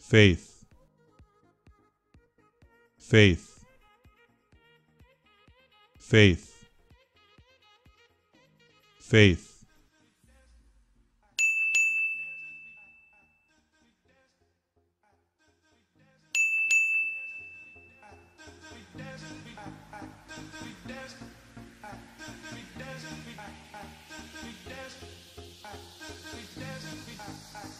faith. Faith. Faith. Faith. Sweet